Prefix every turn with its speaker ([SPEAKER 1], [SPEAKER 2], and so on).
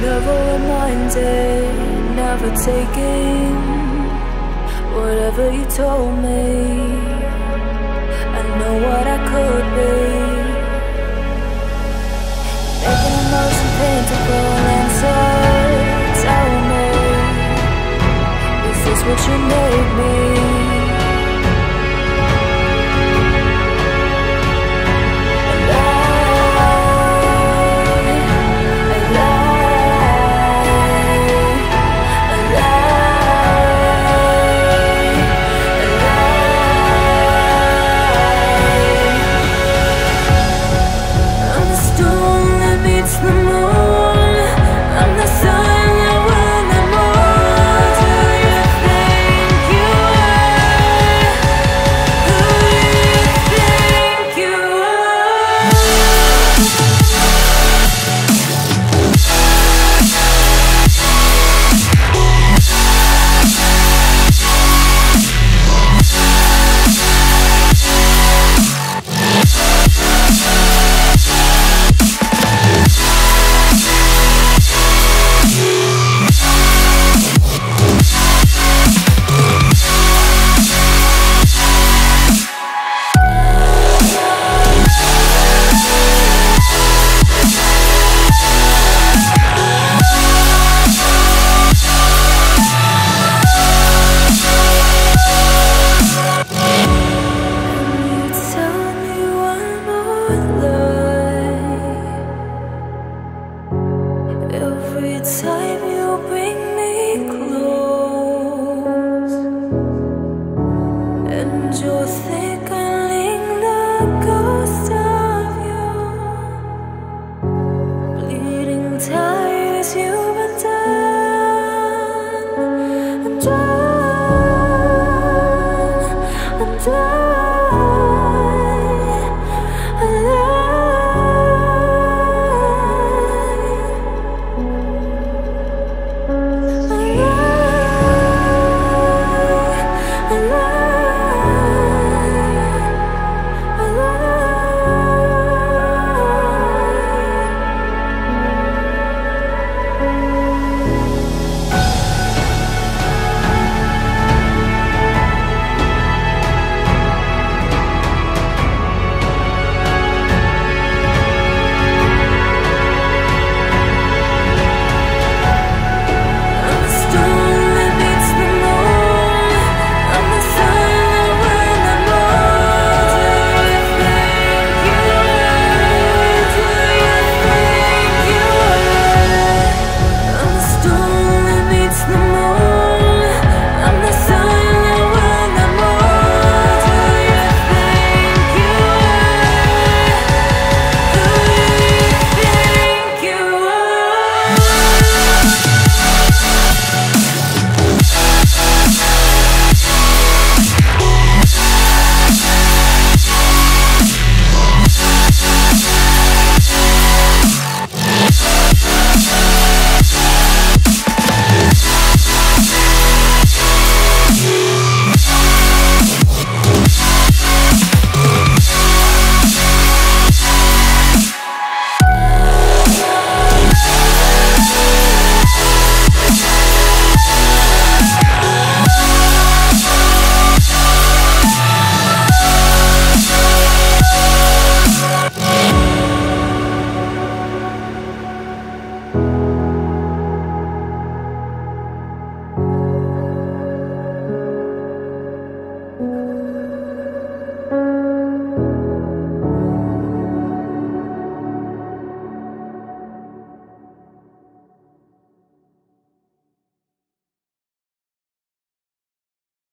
[SPEAKER 1] never reminded, never taking whatever you told me. I know what I could be. Making emotion paintable answer. Tell me, is this what you made me? Every time you bring me